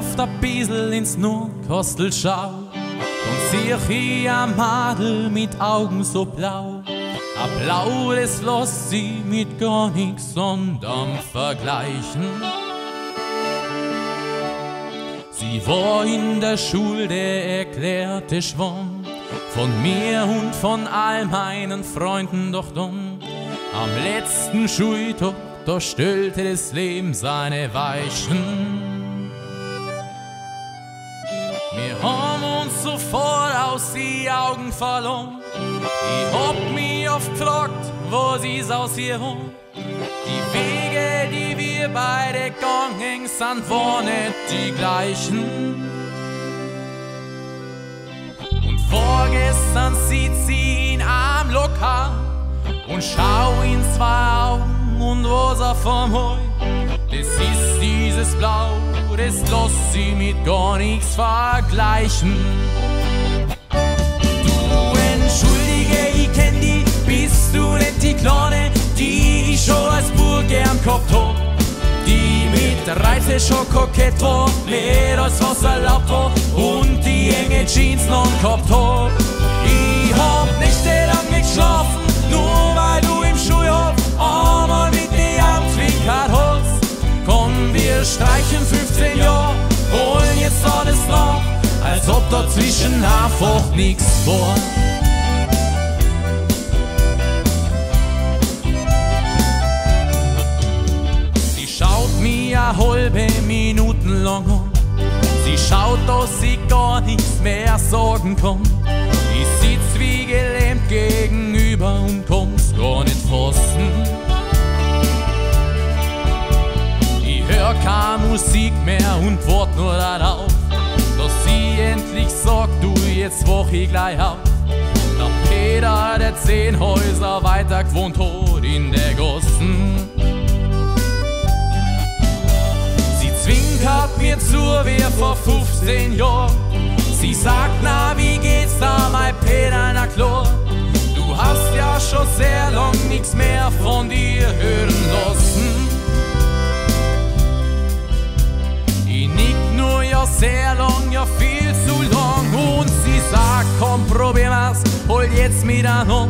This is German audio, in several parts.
auf der Biesel ins Nordkostel schau und sehe ich ein Madel mit Augen so blau. A blau, das lässt sie mit gar nix sondern vergleichen. Sie war in der Schule der erklärte Schwamm von mir und von all meinen Freunden doch dumm. Am letzten Schultag, da stellte das Leben seine Weichen. Wir haben uns sofort aus die Augen verloren. Ich hab mich oft gefragt, wo sie's aus hier rum. Die Wege, die wir beide gegangen sind, waren nicht die gleichen. Und vorgestern sieht sie ihn am Lokal und schau in zwei Augen und was er vom Heu. Das ist dieses Blau, das lässt sie mit gar nichts vergleichen. Du entschuldige, ich kenn die, bist du nicht die Kleine, die ich schon als Bur gern gehabt hab. Die mit Reise schon kokett war, mehr als was erlaubt war und die enge Jeans noch gehabt hab. Ich hab nächtelang nicht geschlafen, nur weil du im Schulhof einmal mit mir angezwinkert hast. Komm, wir streichen 15 ob dazwischen einfach nichts war. Sie schaut mir eine halbe Minuten lang an. Sie schaut, dass sie gar nichts mehr sagen kann. Ich sitz wie gelähmt gegenüber und komm's gar nicht fassen. Ich hör keine Musik mehr und wart nur darauf, endlich sagt, du, jetzt wach ich gleich auf. Der Peter, der zehn Häuser weiter gewohnt hat in der Gossen. Sie zwinkert mir zu wie vor 15 Jahren. Sie sagt, na, wie geht's da, mein Peter, na klar. Du hast ja schon sehr lang nichts mehr von dir hören lassen. Ich nick nur ja sehr lang, ja viel jetzt an um.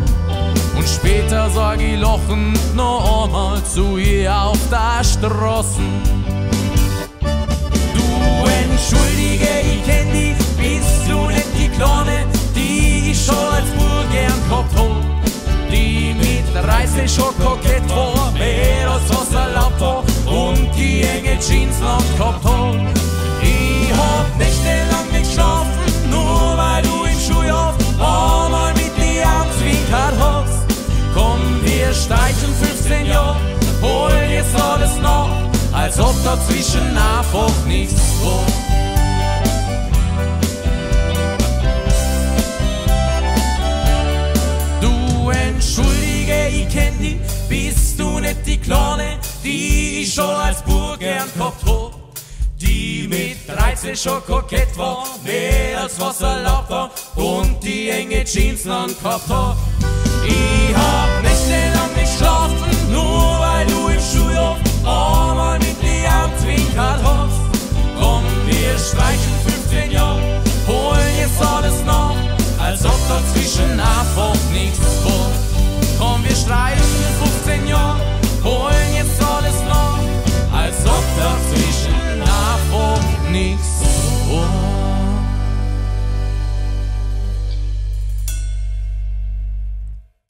Und später sag ich lachend noch einmal zu ihr auf der Straße. Du entschuldige, ich kenn dich, bist du nicht die Kleine, die ich schon als Bur gern gehabt hab. Die mit Reise schon kokett war, mehr als was erlaubt war und die enge Jeans noch gehabt hat. Als ob dazwischen einfach nichts war. Du entschuldige, ich kenn dich, bist du nicht die Kleine, die ich schon als Bur gern gehabt hab. Die mit 13 schon kokett war, mehr als was erlaubt war und die enge Jeans dann gehabt hat. Ich hab nächtelang nicht geschlafen, nur